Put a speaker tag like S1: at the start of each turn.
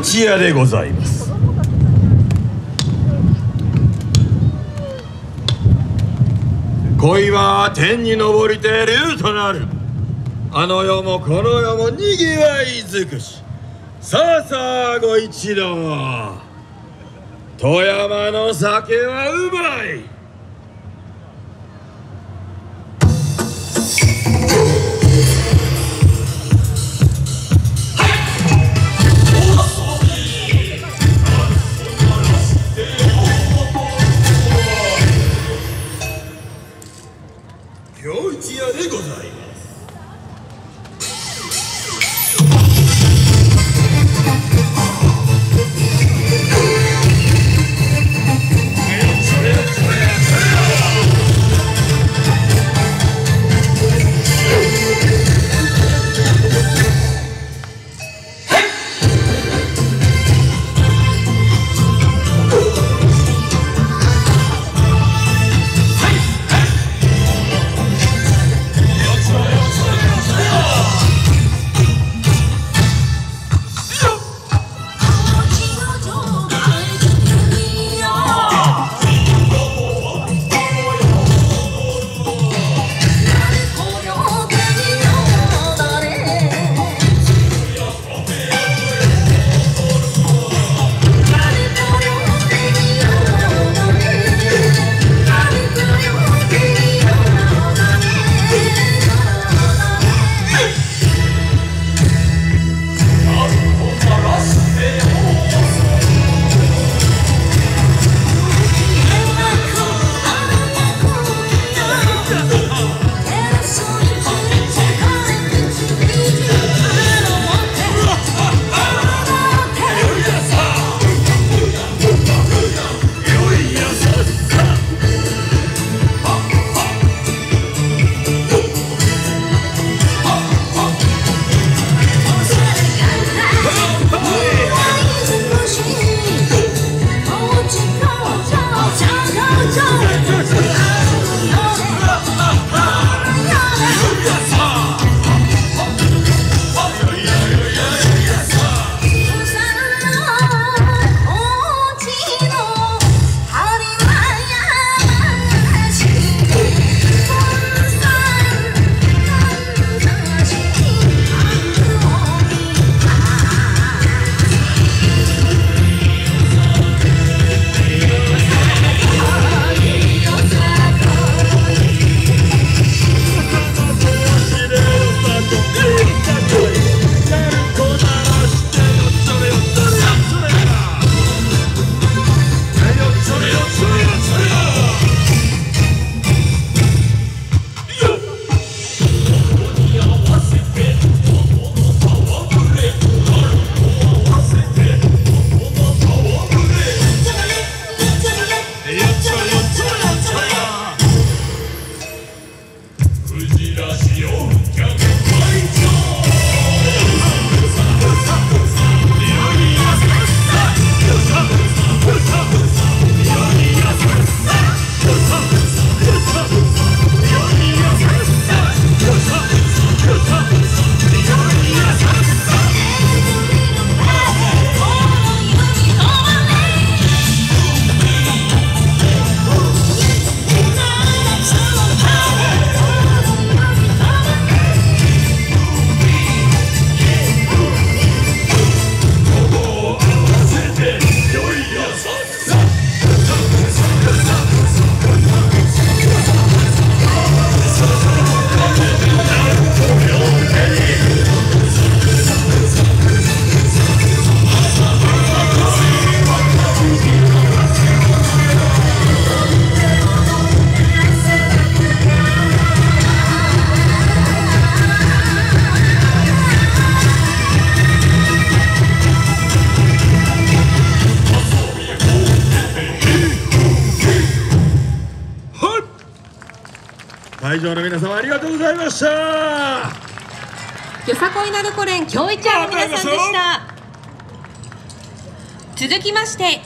S1: 一夜でございます。恋は天に昇りて竜となる。あの世もこの世もにぎわい尽くし。さあさあご一同。富山の酒はうまい。今日一夜でございます。会場の皆様ありがとうございました。
S2: よさこいなるこ連今日一夜の皆さんでした。続きまして